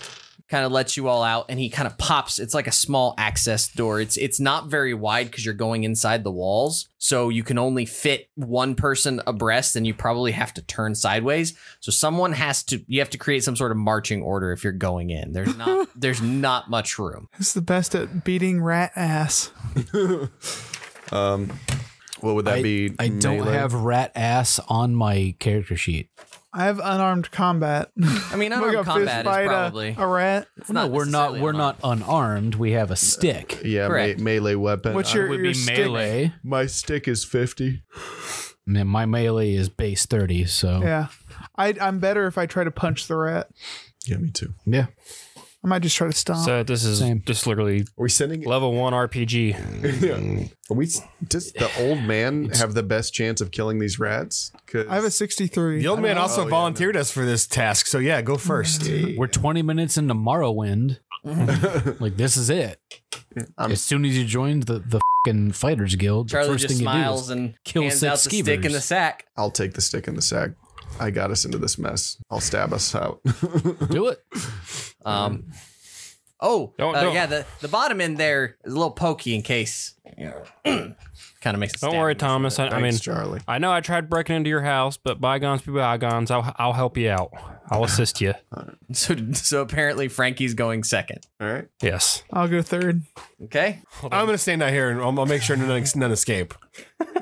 kind of lets you all out, and he kind of pops. It's like a small access door. It's it's not very wide because you're going inside the walls, so you can only fit one person abreast, and you probably have to turn sideways. So someone has to. You have to create some sort of marching order if you're going in. There's not there's not much room. it's the best at beating rat ass. Um, what would that I, be? I don't melee? have rat ass on my character sheet. I have unarmed combat. I mean, I'm unarmed gonna combat is fight a- probably. a, rat. it's no, we're not. We're unarmed. not unarmed. We have a stick. Yeah, me- melee weapon. What's I- your, would your be stick? melee. my stick is fifty. Man, my melee is base thirty. So Yeah, I, I'm better if I try to punch the rat. Yeah, me too. yeah. I might just try to stomp. So this is Same. just literally Are we sending? level one RPG. yeah. Are we? Does the old man have the best chance of killing these rats? 'Cause- I have a 63. The old man also Oh, yeah, volunteered us for this task, so yeah, go first. We're twenty minutes into Morrowind. like this is it. I'm- as soon as you joined the the fucking fighters guild, Charlie the first just thing you do smiles is and kill hands six out the stick in the sack. I'll take the stick in the sack. I got us into this mess. I'll stab us out. do it. Um, oh, Don't- uh, don't- yeah. The, the bottom end there is a little pokey in case. Yeah. Kind of makes. a Don't stab worry, in Thomas. I, I mean, Thanks, Charlie. I know I tried breaking into your house, but bygones be bygones. I'll I'll help you out. I'll assist you. So, so apparently Franky's going second. All right. Yes. I'll go third. Okay. I'm gonna stand out here and I'll, I'll make sure none, none escape.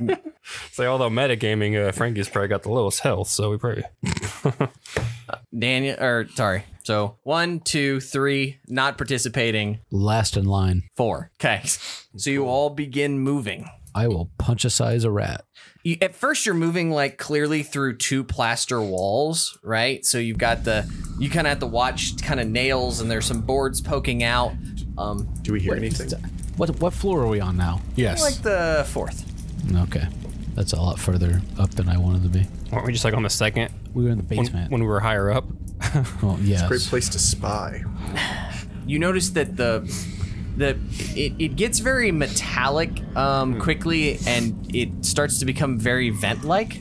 So although metagaming, uh, Franky's probably got the lowest health, so we probably Daniel, or sorry. So one, two, three, not participating. Last in line. Four. Okay. So you all begin moving. I will punch a size a rat. you, at first you're moving like clearly through two plaster walls, right? So you've got the you kind of have to watch kind of nails and there's some boards poking out. Um, Do we hear anything? What what floor are we on now? Yes. like the fourth. Okay, that's a lot further up than I wanted to be. weren't we just like on the second We were in the basement. when we were higher up. well, yes. Great place to spy. You notice that the the it, it gets very metallic um, quickly and it starts to become very vent like.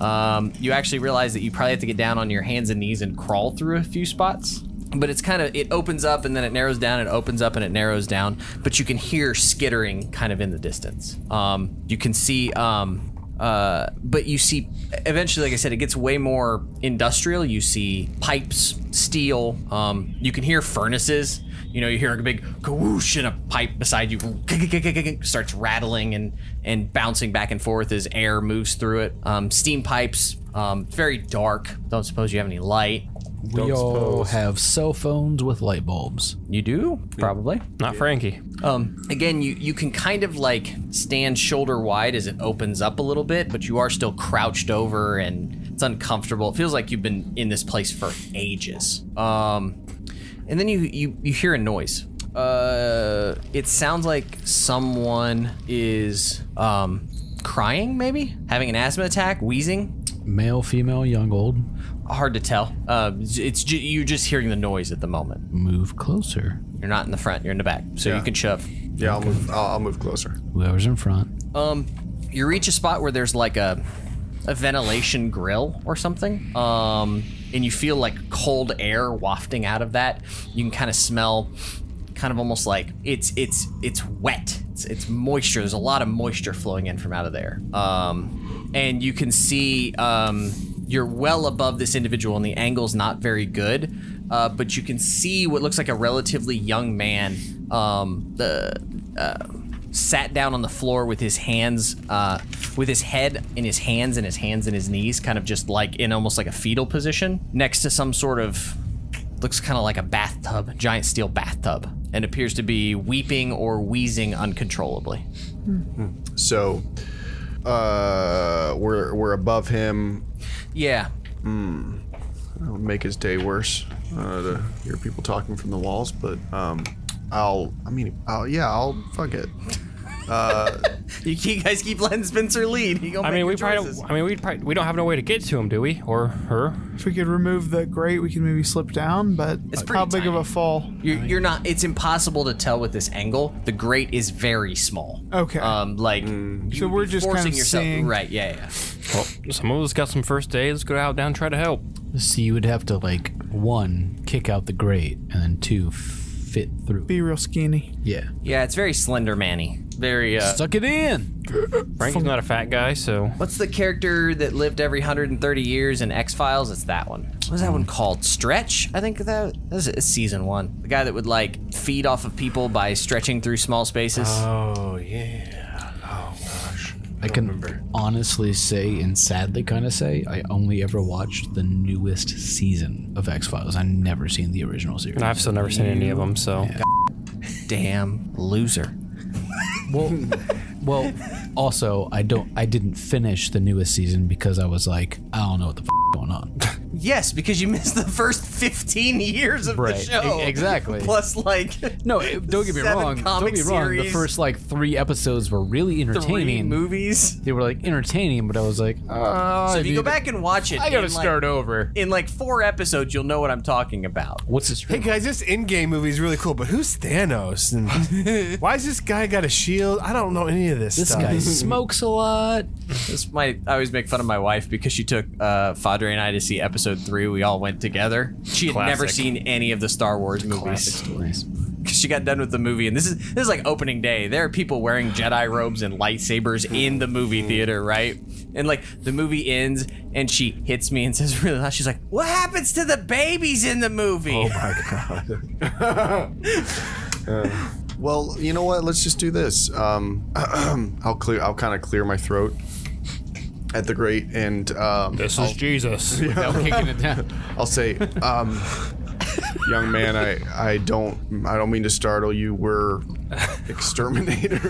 Um, you actually realize that you probably have to get down on your hands and knees and crawl through a few spots. But it's kind of it opens up and then it narrows down. It opens up and it narrows down. But you can hear skittering kind of in the distance. Um, you can see. Um, uh, but you see, eventually, like I said, it gets way more industrial. You see pipes, steel. Um, you can hear furnaces. You know, you hear a big whoosh and a pipe beside you starts rattling and and bouncing back and forth as air moves through it. Um, steam pipes, um, very dark. Don't suppose you have any light. We all have cell phones with light bulbs. You do probably. Not Franky. Um, again, you you can kind of like stand shoulder wide as it opens up a little bit, but you are still crouched over and It's uncomfortable. It feels like you've been in this place for ages. Um, and then you you you hear a noise. Uh, it sounds like someone is um crying, maybe having an asthma attack, wheezing. Male, female, young, old. Hard to tell. Uh, it's ju- you're just hearing the noise at the moment. Move closer. You're not in the front. You're in the back, so you can shove. Yeah, I'll move. I'll, I'll move closer. Whoever's in front. Um, you reach a spot where there's like a a ventilation grill or something. Um, and you feel like cold air wafting out of that. You can kind of smell, kind of almost like it's it's it's wet. It's, it's moisture. There's a lot of moisture flowing in from out of there. Um, and you can see um, you're well above this individual, and the angle's not very good. Uh, but you can see what looks like a relatively young man. Um, the uh, sat down on the floor with his hands, uh, with his head in his hands and his hands in his knees, kind of just like in almost like a fetal position, next to some sort of looks kind of like a bathtub, giant steel bathtub, and appears to be weeping or wheezing uncontrollably. So, uh, we're we're above him. Yeah, It'll make his day worse uh, to hear people talking from the walls. But um, I'll. I mean, I'll. Yeah, I'll. Fuck it. You, you guys keep letting Spencer lead. He gonna I make mean, we good probably. Don't, I mean, we probably we don't have no way to get to him, do we? Or her? If we could remove the grate, we can maybe slip down. But It's how big of a fall? You're, you're not. It's impossible to tell with this angle. The grate is very small. Okay. Um, like Mm. So we're be just kind of yourself. seeing- Right. Yeah. Yeah. Well, some of us got some first aid. Let's go out down and try to help. So you would have to like one kick out the grate and then two fit through. Be real skinny. Yeah. Yeah. It's very slender, Manny. Very. Uh, Suck it in. Franky's not a fat guy, so What's the character that lived every 130 years in X Files? It's that one. What was that one called? Stretch? I think that that was season one. The guy that would like feed off of people by stretching through small spaces. Oh yeah. I can remember. honestly say and sadly kind of say I only ever watched the newest season of X Files. I never seen the original series. and I've still never seen any of them. So Damn loser. Well, well, also I don't. I didn't finish the newest season because I was like, I don't know what the f- going on. Yes, because you missed the first 15 years of Right, the show. exactly. Plus, like No, don't get me wrong. Don't comic get me wrong. The first like three episodes were really three entertaining. movies. They were like entertaining, but I was like, uh, So if you go back and watch it, I gotta in, like- start over. In like four episodes, you'll know what I'm talking about. What's this? Hey guys, this in-game movie is really cool, but who's Thanos? And why is this guy got a shield? I don't know any of this. This stuff. guy smokes a lot. This might I always make fun of my wife because she took uh, Fadre and I to see episode three. We all went together. She had never seen any of the Star Wars movies. stories. 'Cause She got done with the movie, and this is this is like opening day. There are people wearing Jedi robes and lightsabers in the movie theater, right? And like the movie ends, and she hits me and says really loud, "She's like, what happens to the babies in the movie?" Oh my god. well, you know what? Let's just do this. Um, I'll clear. I'll kind of clear my throat at the grate, and um, this is Jesus. Without kicking it down. I'll say, um, young man, I I don't I don't mean to startle you. We're exterminators.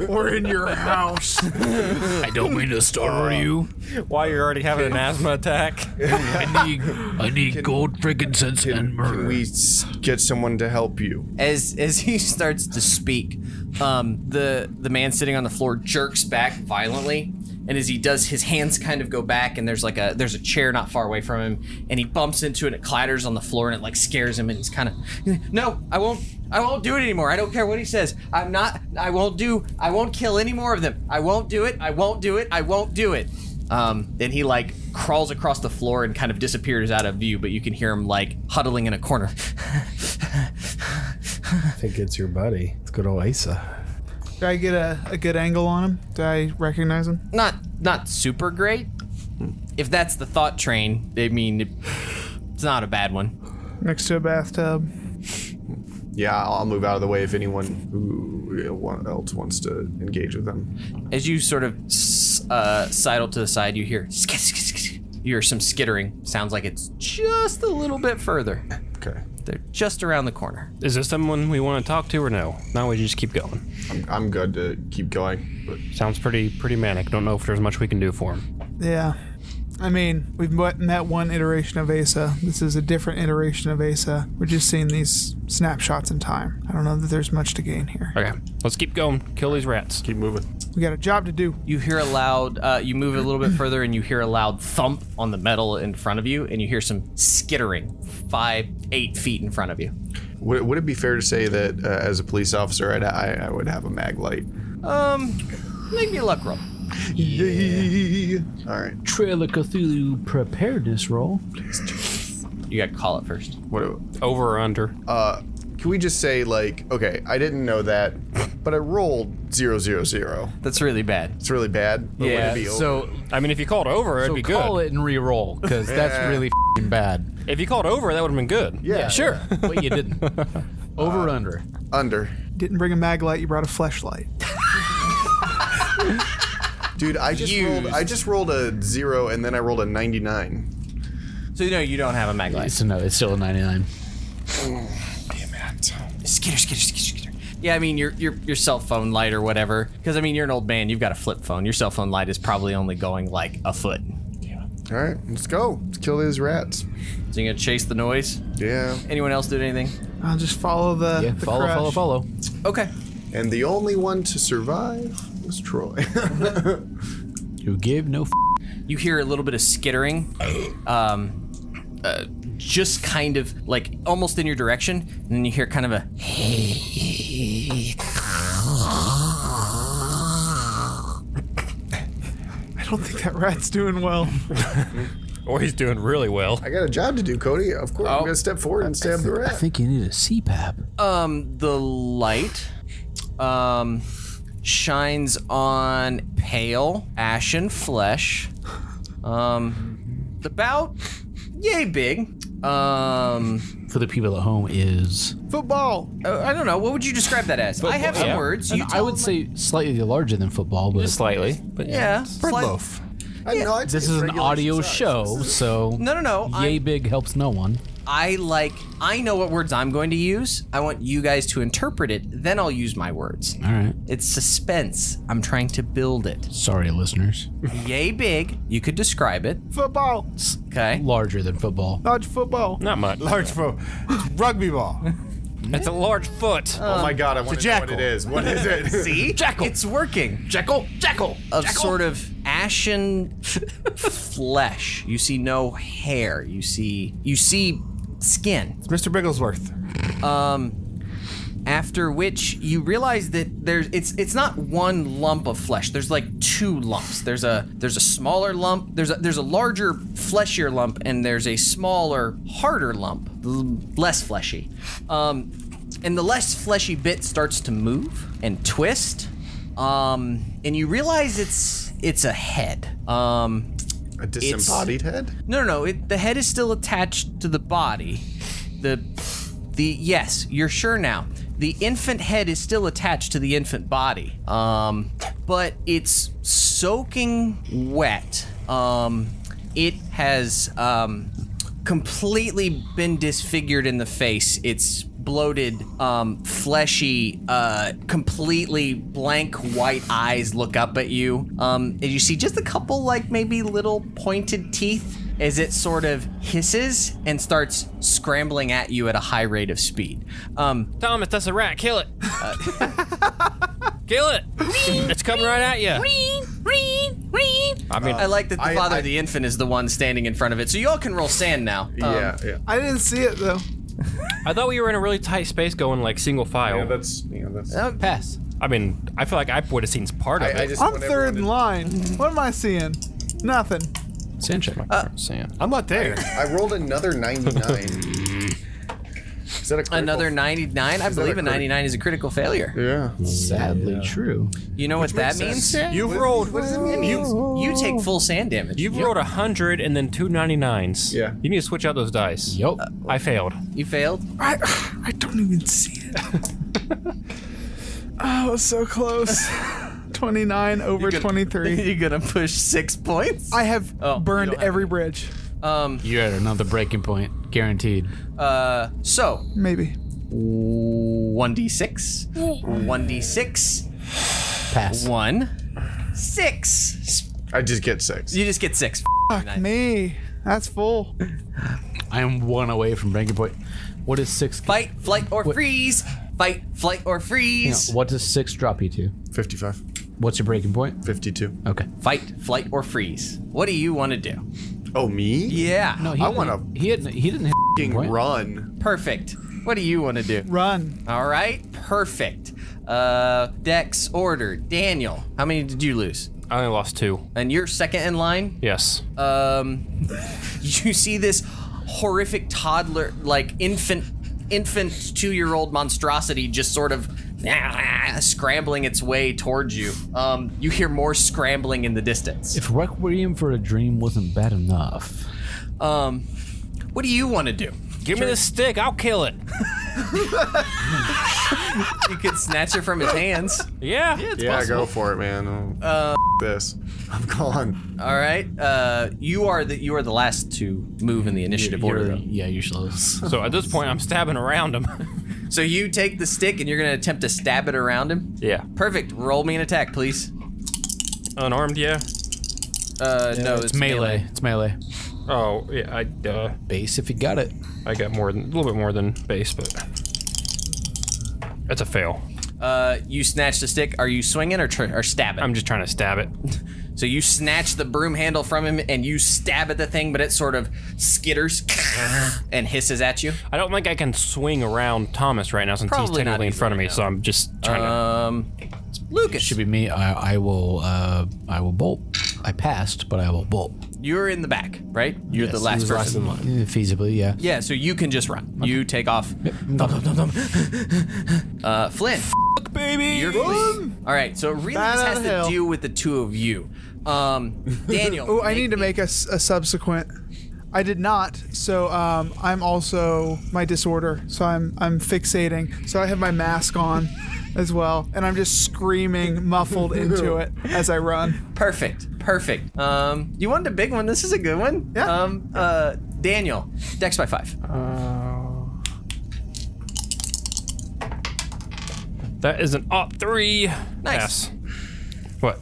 We're in your house. I don't mean to startle you. Why you're already having an asthma attack? I need, I need gold, frankincense, and myrrh. Can we s- get someone to help you? as as he starts to speak, um, the the man sitting on the floor jerks back violently, and as he does, his hands kind of go back, and there's like a there's a chair not far away from him, and he bumps into it, and it clatters on the floor, and it like scares him, and he's kind of, no, I won't. I won't do it anymore. I don't care what he says. I'm not. I won't do. I won't kill any more of them. I won't do it. I won't do it. I won't do it. Um, then he like crawls across the floor and kind of disappears out of view, but you can hear him like huddling in a corner. I think it's your buddy. It's good old Asa. Do I get a, a good angle on him? Do I recognize him? not not super great. If that's the thought train, I mean, it- it's not a bad one. Next to a bathtub. Yeah, I'll I'll move out of the way if anyone who else wants to engage with them. As you sort of uh, sidle to the side, you hear skit, skit, skit, skit. you hear some skittering. Sounds like it's just a little bit further. Okay, They're just around the corner. Is this someone we want to talk to or no? Now we just keep going. I'm, I'm good to keep going. But Sounds pretty pretty manic. Don't know if there's much we can do for him. Yeah. I mean, we've met, met one iteration of Asa. This is a different iteration of Asa. We're just seeing these snapshots in time. I don't know that there's much to gain here. Okay, let's keep going. Kill these rats. Keep moving. We got a job to do. You hear a loud. Uh, you move a little bit further, and you hear a loud thump on the metal in front of you, and you hear some skittering five, eight feet in front of you. Would, would it be fair to say that uh, as a police officer, I'd, I, I would have a mag light? Um, make me a luck roll. Yeah. All right. Trail of Cthulhu preparedness roll. You got to call it first. What? do- Over or under? Uh, can we just say like, okay, I didn't know that, but I rolled zero zero zero. That's really bad. It's really bad. But would it be over? so I mean, if you called over, it'd so be call good. it and re-roll because that's Yeah. really fing bad. If you called over, that would have been good. yeah, Sure, but you didn't. Over or under? under. Didn't bring a mag light, you brought a flashlight. Dude, I just rolled. I just rolled a zero and then I rolled a ninety nine. So you know you don't have a mag light. So no, it's still a 99. Damn it! Skitter, skitter, skitter, skitter. Yeah, I mean your your your cell phone light or whatever. Because I mean you're an old man. You've got a flip phone. Your cell phone light is probably only going like a foot. Yeah. All right, let's go. Let's kill these rats. So you're gonna chase the noise. Yeah. Anyone else do anything? I'll just follow the, Yeah, the follow, crash. follow, follow. Okay. And the only one to survive was Troy. Who gave no f- You hear a little bit of skittering. Um, uh, just kind of like almost in your direction, and then you hear kind of a. I don't think that rat's doing well. Or he's doing really well. I got a job to do, Cody. Of course, I'm gonna step forward and stab the rat. I think you need a CPAP. Um, the light, um, shines on pale ashen flesh. Um, about yay big. Um, For the people at home is Football. uh, I don't know. What would you describe that as? I have some yeah. words. You I would them- say slightly larger than football, but Slightly, but yeah. Bread slight- loaf. I know, this is an audio size. show, so No, no, no. yay I, big helps no one. I like. I know what words I'm going to use. I want you guys to interpret it. Then I'll use my words. All right. It's suspense. I'm trying to build it. Sorry, listeners. Yay big. You could describe it. Football. Okay. Larger than football. Large football. not much. Large foe. Rugby ball. It's a large foot. Oh my god, I want to know what it is. What is it? See? Jackal. It's working. Jackal. Jackal. Of sort of ashen flesh. You see no hair. You see you see skin. Mr. Bigglesworth. Um, After which you realize that there's it's it's not one lump of flesh. There's like two lumps. There's a there's a smaller lump. There's a there's a larger fleshier lump and there's a smaller harder lump, less fleshy. Um, and the less fleshy bit starts to move and twist. Um, and you realize it's it's a head. Um, A disembodied head? no, no, no. It, the head is still attached to the body. The, the yes, you're sure now. The infant head is still attached to the infant body. Um, but it's soaking wet. Um, it has um, completely been disfigured in the face. It's bloated, um, fleshy, uh, completely blank white eyes look up at you. Um, and you see just a couple, like maybe little pointed teeth as it sort of hisses and starts scrambling at you at a high rate of speed. Um, Thomas, that's a rat. Kill it. Kill it. it's coming right at you. I mean, I like that the I- father I- of the infant is the one standing in front of it, so y'all can roll SAN now. Um, yeah, yeah. I didn't see it though. I thought we were in a really tight space going like single file. Yeah, that's yeah, that's. uh, Pass. I mean, I feel like I would have seen part of I, I it. just I'm third in line. What am I seeing? Nothing. SAN check. Sam. I'm not there. I rolled another 99. Is that a critical? Another 99? I believe a a 99 is a critical failure. Yeah. Sadly true. You know what that means? You've rolled. What does it mean? You, you take full SAN damage. You've rolled a hundred and then two 99s. Yeah. You need to switch out those dice. Yup. I failed. You failed? I I don't even see it. oh, so close. 29 over 23. You're gonna push six points? I have Oh, burned have every any. bridge. Um, You're at another breaking point, guaranteed. uh, so, Maybe. 1d6, 1d6, Pass. 1, 6. I just get six. You just get six. Fuck me. That's full. I am one away from breaking point. What is six? Fight, flight, or freeze. Fight, flight, or Hang freeze. on, what does six drop you to? 55, What's your breaking point? 52. Okay. Fight, flight, or freeze. What do you want to do? Oh, me? Yeah. No, he I didn't- wanna He didn't. He didn't hit run. Perfect. What do you want to do? Run. All right. Perfect. Uh, Dex order. Daniel, how many did you lose? I only lost two. And you're second in line. Yes. Um, you see this horrific toddler, like infant, infant two-year-old monstrosity, just sort of scrambling its way towards you. Um, you hear more scrambling in the distance. If Requiem for a Dream wasn't bad enough, Um, what do you want to do? Give me the stick. I'll kill it. You could snatch it from his hands. Yeah. yeah, Yeah. go for it, man. Uh, this. I'm gone. All right. Uh, you are the you are the last to move in the initiative order. You're- yeah, you're slowest. So at this point, I'm stabbing around him. So you take the stick and you're gonna attempt to stab it around him. yeah. Perfect. Roll me an attack, please. Unarmed, yeah. Uh, no, it's, it's melee. It's melee. Oh, yeah. I uh, Base if you got it. I got more than a little bit more than base, but that's a fail. Uh, you snatch the stick. Are you swinging or tr- or stabbing? I'm just trying to stab it. So you snatch the broom handle from him and you stab at the thing, but it sort of skitters and hisses at you. I don't think I can swing around Thomas right now since Probably he's technically in front of me. easily, So I'm just trying to. Um, Lucas, Should be me. I, I will. Uh, I will bolt. I passed, but I will bolt. you're in the back, right? You're the last He was last person. in line. Feasibly, yeah. Yeah, so you can just run. You take off. uh, Flynn, baby. you're fleeing. All right, so it really Bat this has to hell. do with the two of you. Um, Daniel. Oh, I need to me- make a, subsequent. I did not, so um, I'm also my disorder. So I'm I'm fixating. So I have my mask on as well, and I'm just screaming muffled into it as I run. Perfect. Perfect. Um, you wanted a big one. This is a good one. Yeah. Um, uh, Daniel, Dex by five. That is an op three. Nice. Pass. What?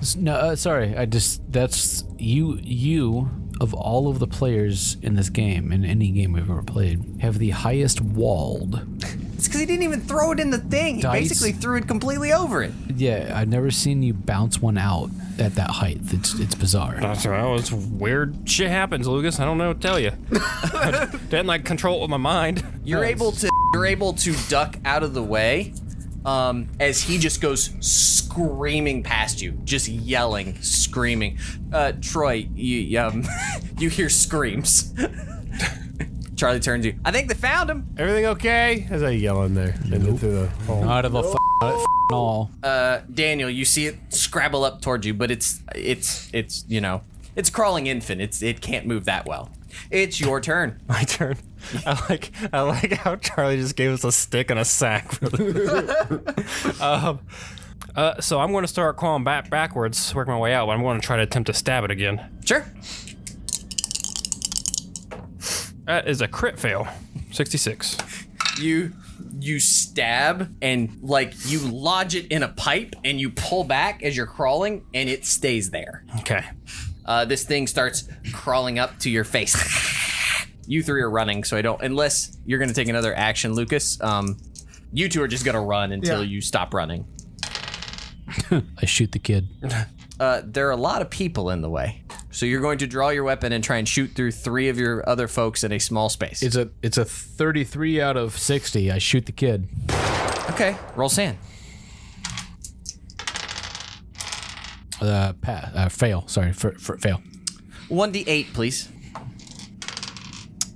S- No, uh, sorry. I just that's you. You of all of the players in this game, in any game we've ever played, have the highest walled. It's because he didn't even throw it in the thing. He basically threw it completely over it. Yeah, I've never seen you bounce one out at that height. It's it's bizarre. That's well, it's weird shit happens, Lucas. I don't know what to tell you. I didn't like control it with my mind. You're able to you're able to duck out of the way um, as he just goes screaming past you, just yelling, screaming. Uh, Troy, you um, you hear screams. Charlie turns to you. I think they found him. Everything okay? As I yell in there into through the hole. Out of the f- f- all. Uh, Daniel, you see it scrabble up towards you, but it's it's it's you know it's crawling infant. It's it can't move that well. It's your turn. My turn. I like I like how Charlie just gave us a stick and a sack. For the um, uh, so I'm going to start crawling back backwards, work my way out. But I'm going to try to attempt to stab it again. Sure. That is a crit fail. 66. You you stab and like you lodge it in a pipe and you pull back as you're crawling and it stays there. Okay. Uh, this thing starts crawling up to your face. you three are running, so I don't unless you're gonna take another action, Lucas. Um, you two are just gonna run until Yeah. you stop running. I shoot the kid. Uh, there are a lot of people in the way. So you're going to draw your weapon and try and shoot through three of your other folks in a small space. It's a it's a 33 out of 60. I shoot the kid. okay. Roll SAN. Uh, pass. Uh, fail. Sorry, for, for fail. One d eight, please.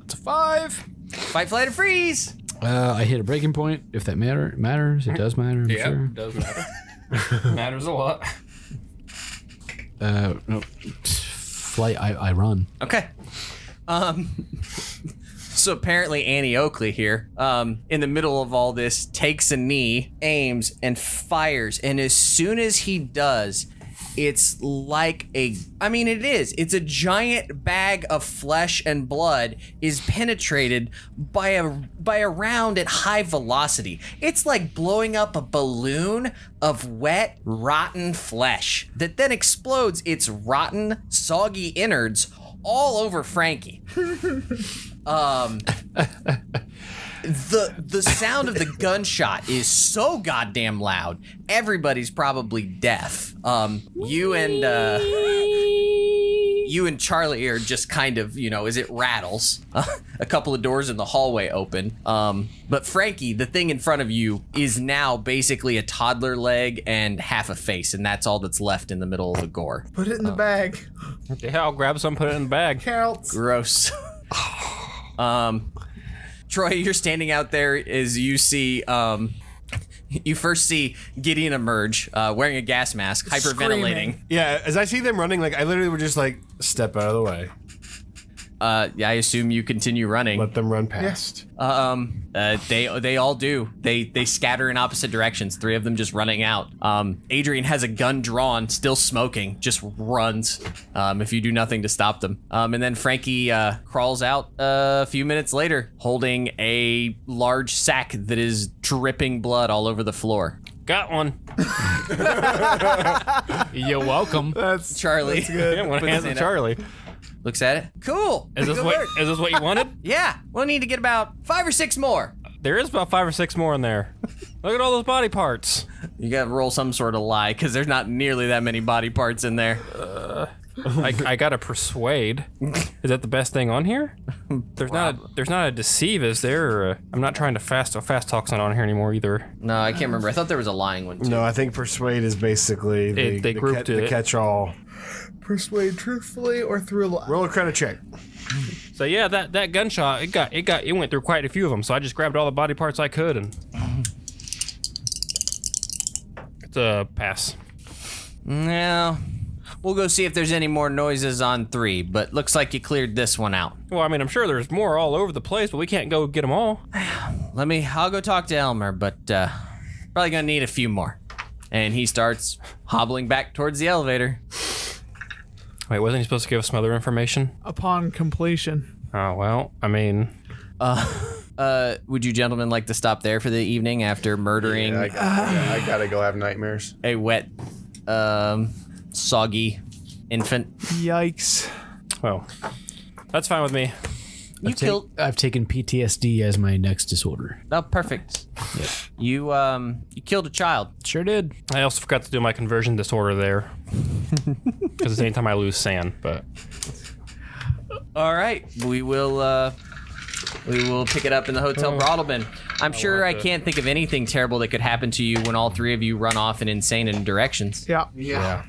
It's a five. Fight, flight, or freeze. Uh, I hit a breaking point. If that matter matters, it does matter. I'm sure. does matter. Matters a lot. Uh, no, flight. I, I run. Okay. Um. So apparently Annie Oakley here, um, in the middle of all this, takes a knee, aims, and fires. And as soon as he does, it's like a I mean it is. It's a giant bag of flesh and blood is penetrated by a by a round at high velocity. It's like blowing up a balloon of wet, rotten flesh that then explodes its rotten, soggy innards all over Franky. um the the sound of the gunshot is so goddamn loud. Everybody's probably deaf. Um, you and uh, you and Charlie are just kind of you know as it rattles. a couple of doors in the hallway open. Um, but Franky, the thing in front of you is now basically a toddler leg and half a face, and that's all that's left in the middle of the gore. Put it in the bag. Yeah, I'll grab some, put it in the bag. Counts. Gross. um, Troy, you're standing out there as you see. Um, you first see Gideon emerge, uh, wearing a gas mask, hyperventilating. Screaming. Yeah, as I see them running, like I literally would just like step out of the way, Uh, yeah, I assume you continue running. let them run past. Um, uh, they they all do. They they scatter in opposite directions. Three of them just running out. Um, Adrian has a gun drawn, still smoking, just runs. Um, if you do nothing to stop them. Um, and then Franky uh, crawls out uh, a few minutes later, holding a large sack that is dripping blood all over the floor. Got one. You're welcome. That's Charlie Yeah, I'm gonna Puts it hand to Charlie. Looks at it. Cool. Is this Good what work. is this what you wanted? Yeah, we'll need to get about five or six more. There is about five or six more in there. Look at all those body parts. You gotta roll some sort of lie because there's not nearly that many body parts in there. Uh, I, I gotta persuade. Is that the best thing on here? There's not a, there's not a deceive, is there? Or a, I'm not trying to fast uh, fast talk's not on here anymore either. No, I can't remember. I thought there was a lying one too. No, I think persuade is basically the, It- they the, grouped the it. catch-all. Persuade truthfully or through a lie. Roll a credit check. So yeah, that that gunshot it got it got it went through quite a few of them. So I just grabbed all the body parts I could and it's a pass. No. We'll go see if there's any more noises on three, but looks like you cleared this one out. Well, I mean, I'm sure there's more all over the place, but we can't go get them all. Let me, I'll go talk to Elmer, but uh, probably gonna need a few more. And he starts hobbling back towards the elevator. Wait, wasn't he supposed to give us some other information? Upon completion. Oh well, I mean, Uh, uh, would you gentlemen like to stop there for the evening after murdering Yeah, I, yeah, I gotta go have nightmares. a wet, um, soggy infant? Yikes. well, that's fine with me. You I've, ta- killed. I've taken PTSD as my next disorder. Oh, perfect. You um, you killed a child. Sure did. I also forgot to do my conversion disorder there. Because it's anytime I lose SAN, but All right, we will. Uh, we will pick it up in the hotel Broadalbin. I'm sure I can't think of anything terrible that could happen to you when all three of you run off in insane in directions. Yeah. Yeah.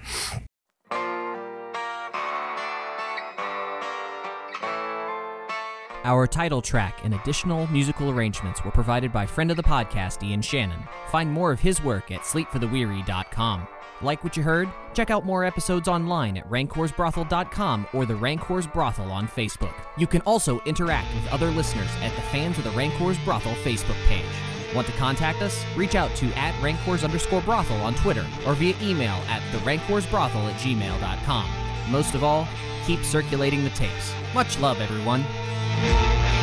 Our title track and additional musical arrangements were provided by friend of the podcast, Ian Shannon. Find more of his work at sleepfortheweary.com. Like what you heard? Check out more episodes online at rancorsbrothel.com or the Rancors Brothel on Facebook. You can also interact with other listeners at the Fans of the Rancors Brothel Facebook page. Want to contact us? Reach out to at rancors underscore brothel on Twitter or via email at the rancorsbrothel at gmail.com. Most of all, keep circulating the tapes. Much love, everyone. Thank you.